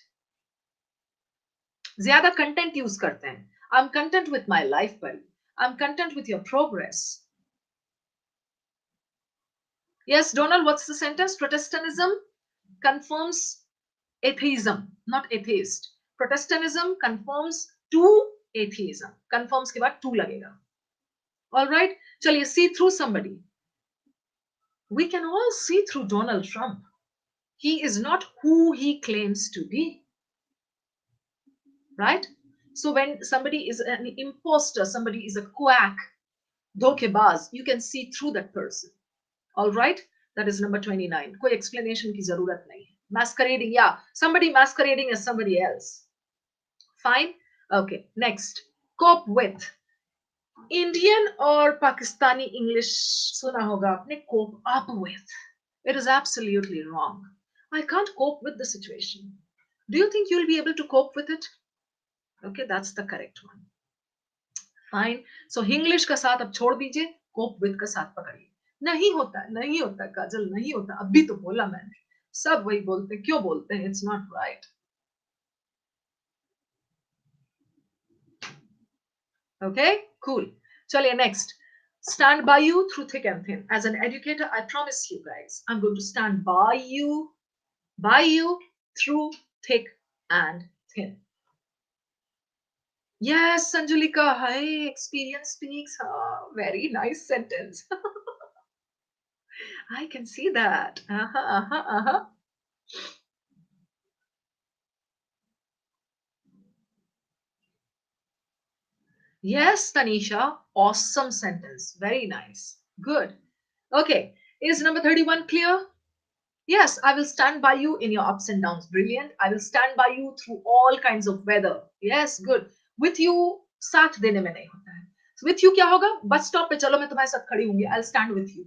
ज़्यादा कंटेंट यूज़ करते हैं। I am content with my life Pari I am content with your progress Yes, Donald, what's the sentence? Protestantism confirms atheism, not atheist. Protestantism conforms to atheism. Conforms के बाद to लगेगा. All right. चलिए see through somebody. We can all see through Donald Trump. He is not who he claims to be. Right? So when somebody is an imposter, somebody is a quack, dhokebaz, you can see through that person. All right, that is number 29. कोई explanation की जरूरत नहीं है. Masquerading, yeah, somebody masquerading as somebody else. Fine. Okay, next. Cope with. Indian or Pakistani English सुना होगा आपने cope up with. It is absolutely wrong. I can't cope with the situation. Do you think you'll be able to cope with it? Okay, that's the correct one. Fine. So English का साथ अब छोड़ दीजिए cope with का साथ पकड़िए नहीं होता नहीं होता काजल नहीं होता अभी तो बोला मैंने सब वही बोलते क्यों बोलते हैं it's not right okay cool chaliye next stand by you through thick and thin as an educator i promise you guys i'm going to stand by you by you through thick and thin yes sanjulika hi experience speaks ah, very nice sentence i can see that uh-huh, uh-huh, uh-huh. Yes, Tanisha. Awesome sentence. Very nice. Good. Okay. Is number 31 clear? Yes, I will stand by you in your ups and downs. Brilliant. I will stand by you through all kinds of weather. Yes, good. With you, साथ देने में नहीं होता है. So with you क्या होगा? Bus stop पे चलो मैं तुम्हारे साथ खड़ी होंगी. I'll stand with you.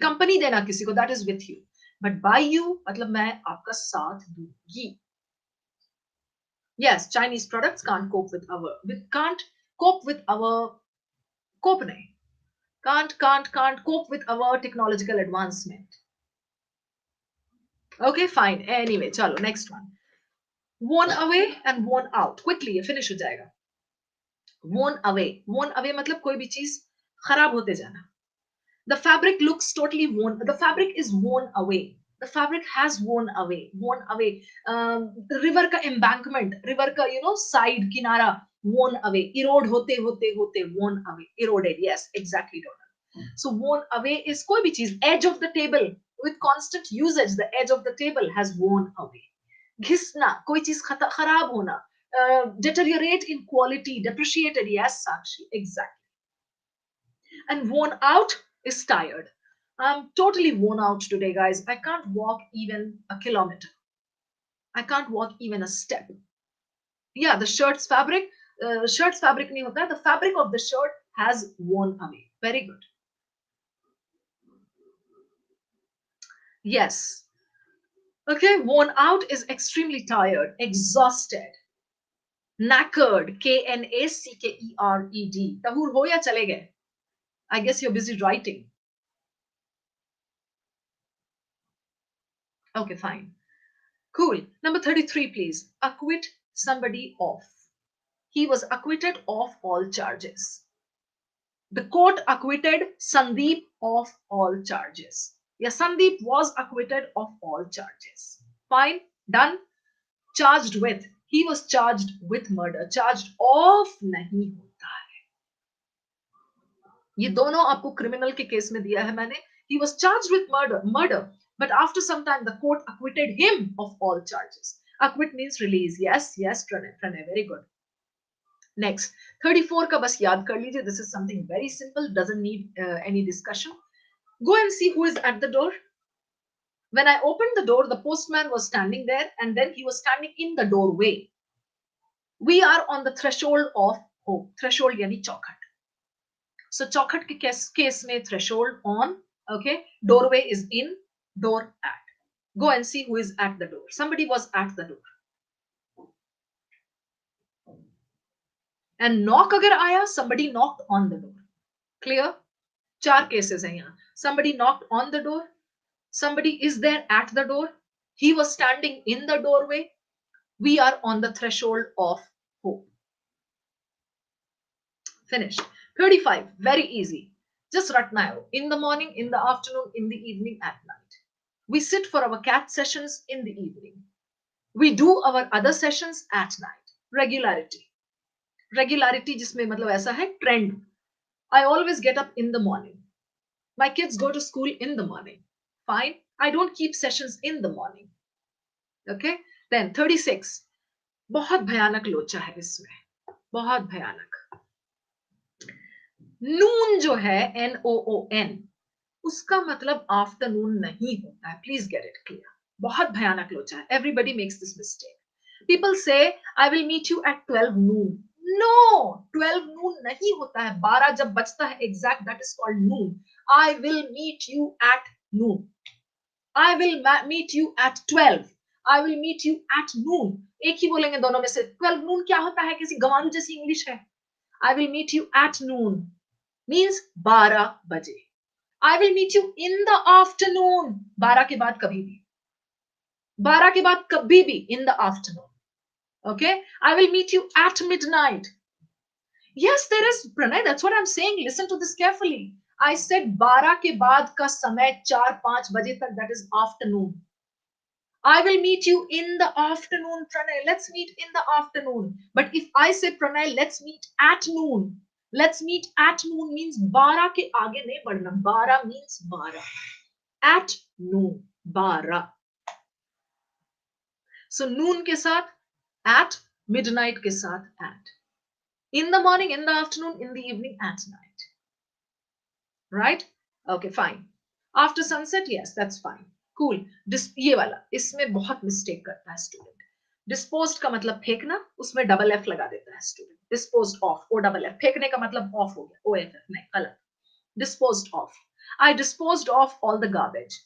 Company देना किसी को that is with you but by you मतलब मैं आपका साथ दूँगी। Yes Chinese product can't cope with our with can't cope with our cope नहीं। Can't can't can't cope with our technological advancement okay fine anyway चलो next one won away and won out quickly finish हो जाएगा। वोन away वोन away मतलब कोई भी चीज़ खराब होते जाना। The fabric looks totally worn. The fabric is worn away. The fabric has worn away. Worn away. Um, river का embankment, river का you know side किनारा worn away. Erode होते होते होते worn away. Eroded. Yes, exactly, Donald. So worn away is कोई भी चीज. Edge of the table. With constant usage, the edge of the table has worn away. घिसना, कोई चीज खता- खराब होना. Uh, deteriorate in quality, depreciated. Yes, Sakshi, exactly. And worn out is tired. I'm totally worn out today, guys. I can't walk even a kilometer. I can't walk even a step. Yeah, the shirt's fabric, uh, shirt's fabric nahi hota. The fabric of the shirt has worn away. Very good. Yes. Okay, worn out is extremely tired, exhausted, knackered. K N A C K E R E D. Tahur ho ya chale gaye? I guess you're busy writing. Okay, fine. Cool. Number 33, please. Acquit somebody of. He was acquitted of all charges. The court acquitted Sandeep of all charges. Yes, Sandeep was acquitted of all charges. Fine, done. Charged with. He was charged with murder. Charged of nahi ये दोनों आपको criminal के case में दिया है मैंने. He was charged with murder. Murder. But after some time, the court acquitted him of all charges. Acquit means release. Yes, yes, Pranay, Pranay, very good. Next, 34 ka bas yaad kar lijiye. This is something very simple, doesn't need uh, any discussion. Go and see who is at the door. When I opened the door, the postman was standing there and then he was standing in the doorway. We are on the threshold of hope. Threshold yani chaukhut. So chaukhut ke case, case mein threshold on, okay? Doorway is in, door at. Go and see who is at the door. Somebody was at the door. And knock agar आया, somebody knocked on the door. Clear? चार cases हैं यहाँ. Somebody knocked on the door. Somebody is there at the door. He was standing in the doorway. We are on the threshold of hope. Finished. 35. Very easy. Just Ratnayo. In the morning, in the afternoon, in the evening, at night. We sit for our cat sessions in the evening. We do our other sessions at night. Regularity. Regularity जिसमें मतलब ऐसा है trend. I always get up in the morning. My kids go to school in the morning. Fine. I don't keep sessions in the morning. Okay. Then 36. बहुत भयानक लोचा है इसमें बहुत भयानक नून जो है एन ओ ओ एन उसका मतलब आफ्टरनून नहीं होता है। प्लीज़ गेट इट क्लियर बहुत भयानक लोचा है। Everybody makes this mistake people say I will meet you at twelve noon no twelve noon नहीं होता है। बारह जब बचता है exact that is called noon I will meet you at noon I will meet you at twelve I will meet you at noon एक ही बोलेंगे दोनों में से ट्वेल्व नून क्या होता है? किसी गवारू जैसी इंग्लिश है. I will meet you at noon means बारह बजे आई will meet you in the afternoon बारह के बाद कभी भी बारह के बाद कभी भी in the afternoon okay I will meet you at mid night yes there is pranay that's what i'm saying listen to this carefully i said 12 के बाद का समय 4 5 बजे तक that is afternoon I will meet you in the afternoon, Pranay. Let's meet in the afternoon. But if I say, Pranay, let's meet at noon. let's meet at noon means बारह के आगे नहीं बढ़ना, बारह मीन्स बारह। Eight noon बारह। सो नून के साथ एट मिडनाइट के साथ at in the morning in the afternoon in the evening at night right okay fine after sunset yes that's fine cool ये वाला, इसमें बहुत मिस्टेक करता है स्टूडेंट डिस्पोज का मतलब फेंकना उसमें डबल एफ़ लगा देता है student dispose of O double F फेंकने का मतलब ऑफ़ हो गया ओ एफ़ एफ़ नहीं गलत. Dispose of I dispose of all the garbage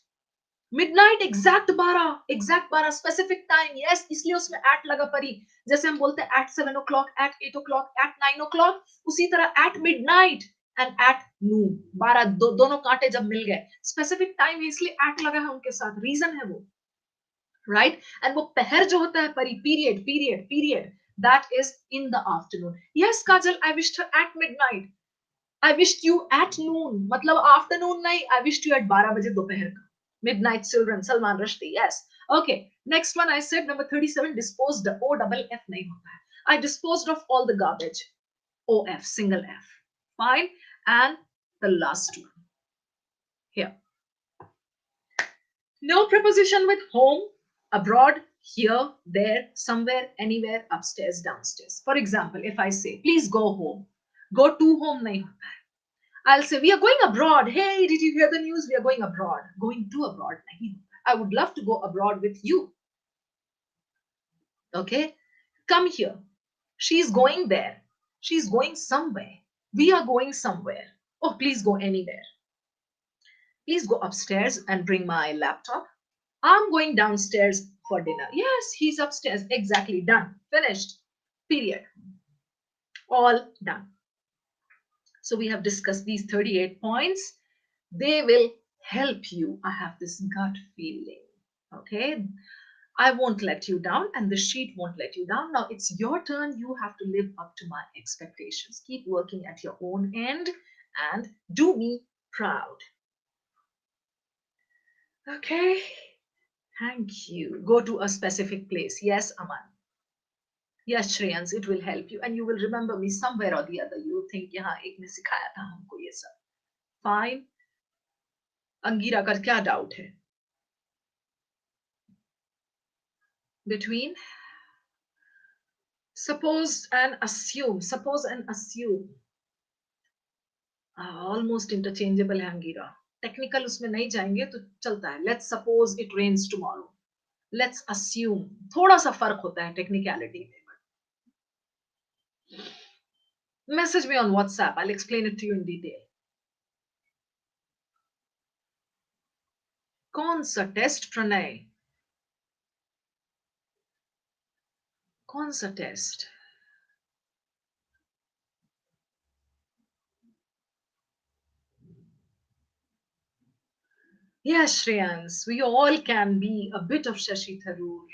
midnight exact बारह एग्जैक्ट बारह स्पेसिफिक टाइम यस इसलिए उसमें एट लगा परी. जैसे हम बोलते हैं at seven o'clock at eight o'clock at nine o'clock उसी तरह at midnight and at noon बारह दो, दोनों कांटे जब मिल गए. स्पेसिफिक टाइम इसलिए एट लगा है उनके साथ. रीजन है वो. Right right? एंड वो पहर जो होता है परी period period period that is in the afternoon yes Kajal I wish eight midnight I wish you at नून मतलब आफ्टरनून नहीं आई विश यू एट बारह बजे दोपहर का midnight children salman rushdie yes okay next one i said number 37 disposed o double f nahi hota hai i disposed of all the garbage o f single f fine and the last one here. No preposition with home, abroad, here, there, somewhere, anywhere, upstairs, downstairs. For example, if I say, please go home, go to home I'll say, we are going abroad. Hey, did you hear the news? We are going abroad. Going to abroad I would love to go abroad with you. Okay, come here. She's going there. She's going somewhere. We are going somewhere. Oh, please go anywhere. Please go upstairs and bring my laptop. I'm going downstairs for dinner. Yes, he's upstairs. Exactly. Done. Finished. Period. All done. So we have discussed these 38 points. They will help you. I have this gut feeling. Okay. I won't let you down and the sheet won't let you down. Now it's your turn. You have to live up to my expectations. Keep working at your own end and do me proud. Okay. Thank you. Go to a specific place. Yes, Aman. Yes, Shreyans, it will help you. And you will remember me somewhere or the other. You think, yeah, ek ne sikhaya tha humko. Fine. Angira ka kya doubt hai? Between suppose and assume. Suppose and assume. Uh, almost interchangeable, Angira. Technical उसमें नहीं जाएँगे तो चलता है। Let's suppose it rains tomorrow let's assume थोड़ा सा फ़र्क होता है टेक्निकलिटी में। Message me on whatsapp, i'll explain it to you in detail. कौन सा टेस्ट प्रणय? कौन सा test Yes, Shreyans, we all can be a bit of Shashi Tharoor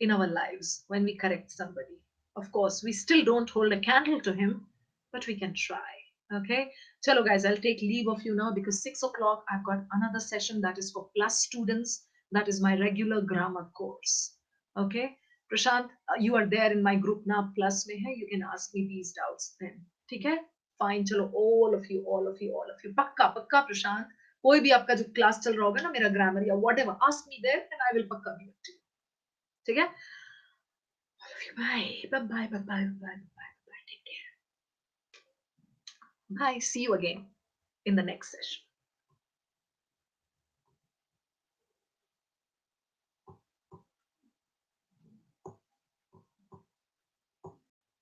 in our lives when we correct somebody. Of course, we still don't hold a candle to him, but we can try. Okay. Hello, guys, I'll take leave of you now because six o'clock I've got another session that is for plus students. That is my regular grammar course. Okay. Prashant, uh, you are there in my group now, plus me, hai. You can ask me these doubts then. Okay? Fine. Chalo, all of you, all of you, all of you. Pakka, pakka, Prashant. कोई भी आपका जो class चल रहा होगा ना मेरा grammar या whatever ask me there and I will पक्का ठीक है? Bye, bye bye bye bye bye take care bye see you again in the next session.